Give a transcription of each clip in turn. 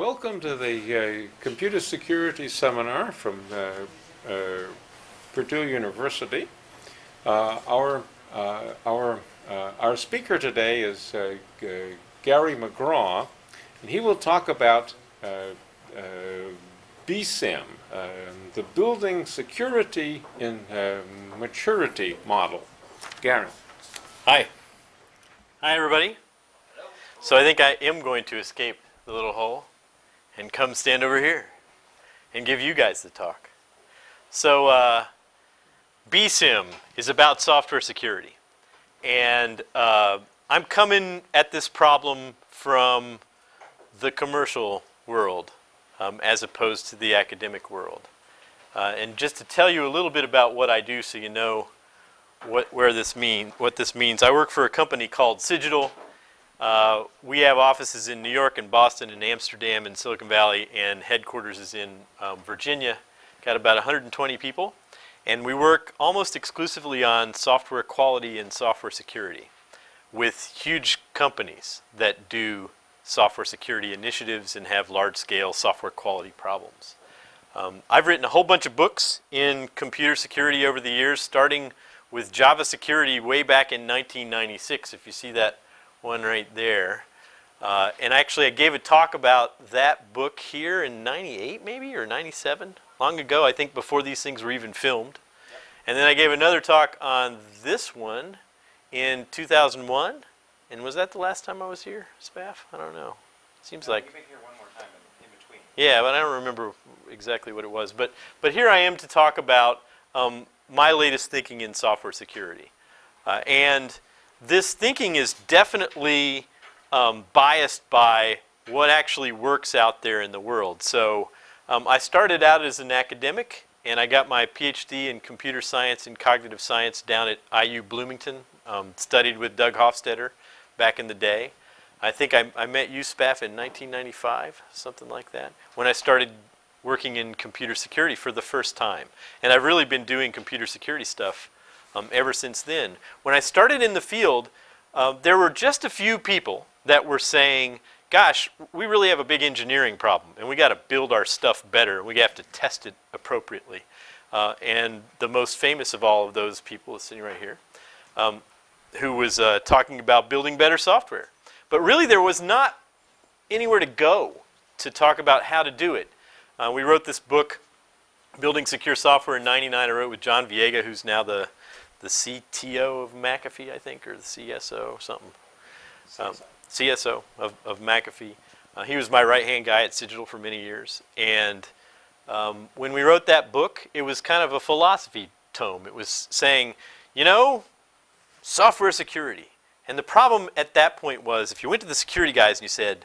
Welcome to the uh, Computer Security Seminar from uh, uh, Purdue University. Uh, Our, uh, our, uh, our speaker today is Gary McGraw, and he will talk about BSIMM, uh, the Building Security in Maturity Model. Gary. Hi. Hi, everybody. So I think I am going to escape the little hole and come stand over here and give you guys the talk. So uh, BSIMM is about software security. And uh, I'm coming at this problem from the commercial world um, as opposed to the academic world. Uh, and just to tell you a little bit about what I do so you know what, where this mean, what this means. I work for a company called Cigital. Uh, we have offices in New York and Boston and Amsterdam and Silicon Valley, and headquarters is in um, Virginia. Got about 120 people, and we work almost exclusively on software quality and software security with huge companies that do software security initiatives and have large-scale software quality problems. Um, I've written a whole bunch of books in computer security over the years, starting with Java security way back in 1996, if you see that one right there. Uh, and actually, I gave a talk about that book here in 98, maybe, or 97, long ago, I think before these things were even filmed. And then I gave another talk on this one in 2001. And was that the last time I was here, Spaff? I don't know. Seems like. You've been here one more time in, in between. Yeah, but I don't remember exactly what it was. But, but here I am to talk about um, my latest thinking in software security. Uh, and this thinking is definitely um, biased by what actually works out there in the world. So um, I started out as an academic, and I got my PhD in computer science and cognitive science down at IU Bloomington. Um, studied with Doug Hofstadter back in the day. I think I, I met you, Spaff, in 1995, something like that, when I started working in computer security for the first time. And I've really been doing computer security stuff um, ever since then. When I started in the field, uh, there were just a few people that were saying, gosh, we really have a big engineering problem, and we got to build our stuff better. We have to test it appropriately. Uh, and the most famous of all of those people is sitting right here, um, who was uh, talking about building better software. But really, there was not anywhere to go to talk about how to do it. Uh, we wrote this book, Building Secure Software in 99. I wrote with John Viega, who's now the, the CTO of McAfee, I think, or the CSO, something. Um, CSO of, of McAfee. Uh, he was my right-hand guy at Cigital for many years. And um, when we wrote that book, it was kind of a philosophy tome. It was saying, you know, software security. And the problem at that point was if you went to the security guys and you said,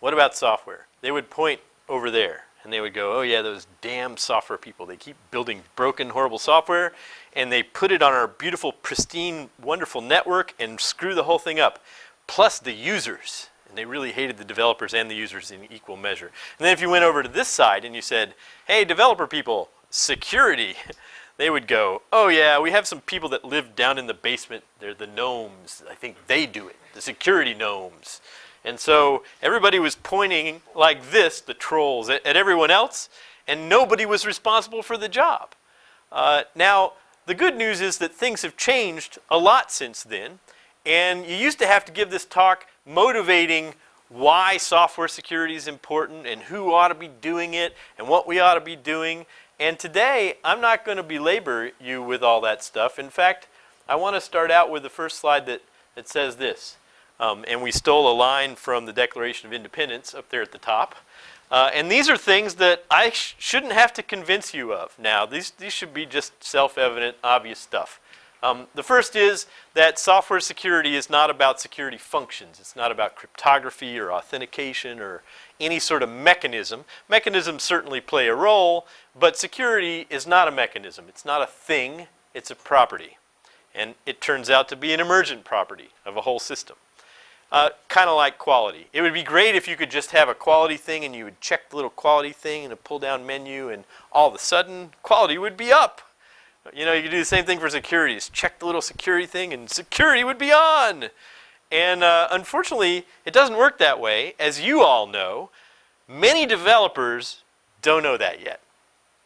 what about software? They would point over there and they would go, oh yeah, those damn software people. They keep building broken, horrible software and they put it on our beautiful, pristine, wonderful network and screw the whole thing up. Plus the users. And they really hated the developers and the users in equal measure. And then if you went over to this side and you said, hey, developer people, security, they would go, oh yeah, we have some people that live down in the basement. They're the gnomes. I think they do it, the security gnomes. And so everybody was pointing like this, the trolls, at, at everyone else, and nobody was responsible for the job. Uh, now, the good news is that things have changed a lot since then, and you used to have to give this talk motivating why software security is important and who ought to be doing it and what we ought to be doing. And today, I'm not going to belabor you with all that stuff. In fact, I want to start out with the first slide that, that says this. Um, and we stole a line from the Declaration of Independence up there at the top. Uh, and these are things that I sh shouldn't have to convince you of now. These, these should be just self-evident, obvious stuff. Um, the first is that software security is not about security functions. It's not about cryptography or authentication or any sort of mechanism. Mechanisms certainly play a role, but security is not a mechanism. It's not a thing, it's a property. And it turns out to be an emergent property of a whole system. Uh, kind of like quality. It would be great if you could just have a quality thing and you would check the little quality thing in a pull down menu and all of a sudden quality would be up. You know, you could do the same thing for security. Just check the little security thing and security would be on. And uh, unfortunately, it doesn't work that way. As you all know, Many developers don't know that yet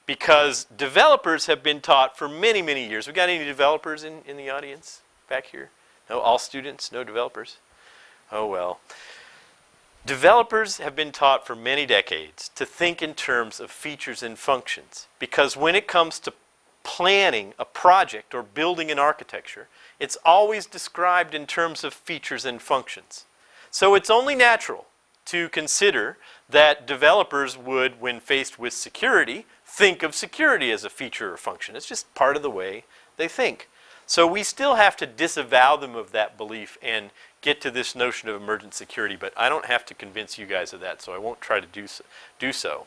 because developers have been taught for many, many years. We got any developers in, in the audience back here? No, all students, no developers? Oh well. Developers have been taught for many decades to think in terms of features and functions because when it comes to planning a project or building an architecture, it's always described in terms of features and functions. So it's only natural to consider that developers would, when faced with security, think of security as a feature or function. It's just part of the way they think. So we still have to disavow them of that belief and get to this notion of emergent security, but I don't have to convince you guys of that, so I won't try to do so. Do so.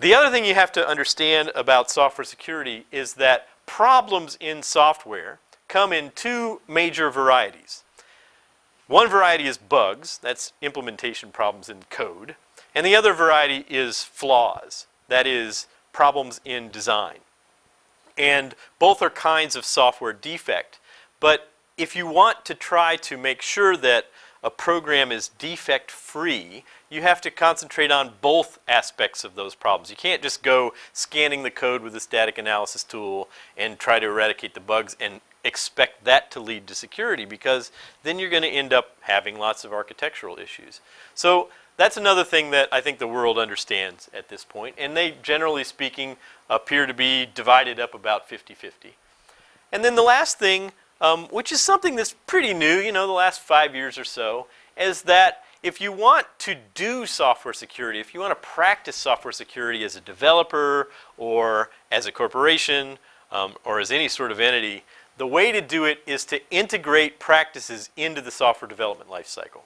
The other thing you have to understand about software security is that problems in software come in two major varieties. One variety is bugs, that's implementation problems in code, and the other variety is flaws, that is problems in design. And both are kinds of software defect. But if you want to try to make sure that a program is defect free, you have to concentrate on both aspects of those problems. You can't just go scanning the code with a static analysis tool and try to eradicate the bugs and expect that to lead to security because then you're going to end up having lots of architectural issues. So that's another thing that I think the world understands at this point, and they, generally speaking, appear to be divided up about 50-50. And then the last thing, um, which is something that's pretty new, you know, the last five years or so, is that if you want to do software security, if you want to practice software security as a developer or as a corporation um, or as any sort of entity, the way to do it is to integrate practices into the software development lifecycle.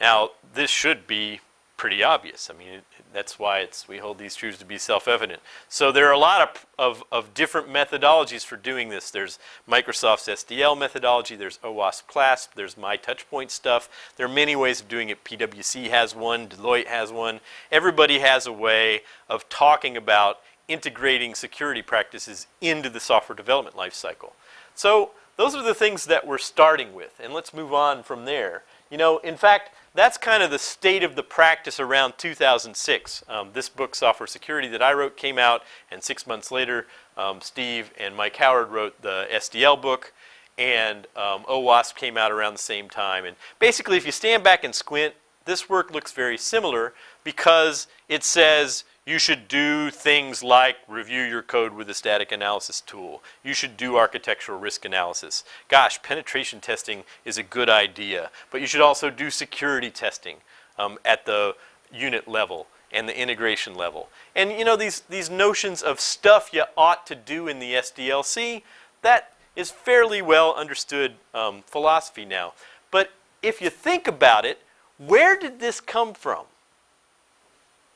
Now, this should be pretty obvious. I mean, that's why it's, we hold these truths to be self-evident. So there are a lot of, of, of, different methodologies for doing this. There's Microsoft's SDL methodology, there's OWASP CLASP, there's My Touchpoint stuff. There are many ways of doing it. PwC has one, Deloitte has one. Everybody has a way of talking about integrating security practices into the software development lifecycle. So those are the things that we're starting with, and let's move on from there. You know, in fact, that's kind of the state of the practice around 2006. Um, this book, Software Security, that I wrote came out, and six months later, um, Steve and Mike Howard wrote the SDL book, and um, OWASP came out around the same time. And basically, if you stand back and squint, this work looks very similar because it says you should do things like review your code with a static analysis tool. You should do architectural risk analysis. Gosh, penetration testing is a good idea, but you should also do security testing um, at the unit level and the integration level. And you know, these, these notions of stuff you ought to do in the SDLC, that is fairly well understood um, philosophy now. But if you think about it, where did this come from?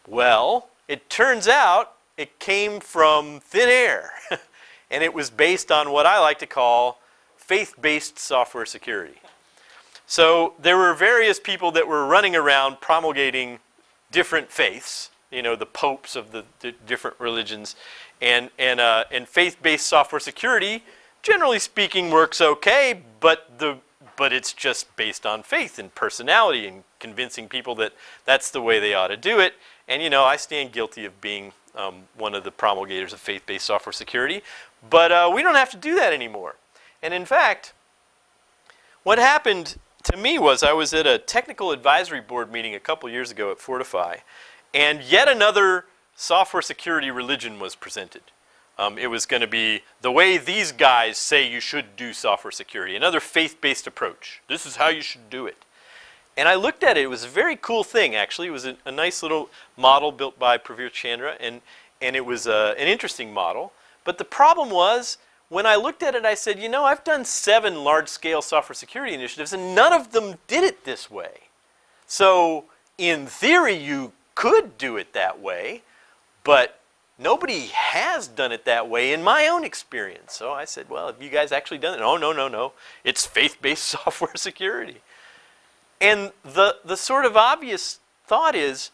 Well, it turns out it came from thin air. and it was based on what I like to call faith-based software security. So there were various people that were running around promulgating different faiths, you know, the popes of the, different religions. And, and, uh, and faith-based software security, generally speaking, works okay, but, the, but it's just based on faith and personality and convincing people that that's the way they ought to do it. And you know, I stand guilty of being um, one of the promulgators of faith-based software security, but uh, we don't have to do that anymore. And in fact, what happened to me was I was at a technical advisory board meeting a couple years ago at Fortify, and yet another software security religion was presented. Um, it was going to be the way these guys say you should do software security, another faith-based approach. This is how you should do it. And I looked at it. It was a very cool thing, actually. It was a, a nice little model built by Pravir Chandra, and, and it was uh, an interesting model. But the problem was, when I looked at it, I said, you know, I've done seven large-scale software security initiatives, and none of them did it this way. So in theory, you could do it that way, but nobody has done it that way in my own experience. So I said, well, have you guys actually done it? Oh, no, no, no. It's faith-based software security. And the, the sort of obvious thought is,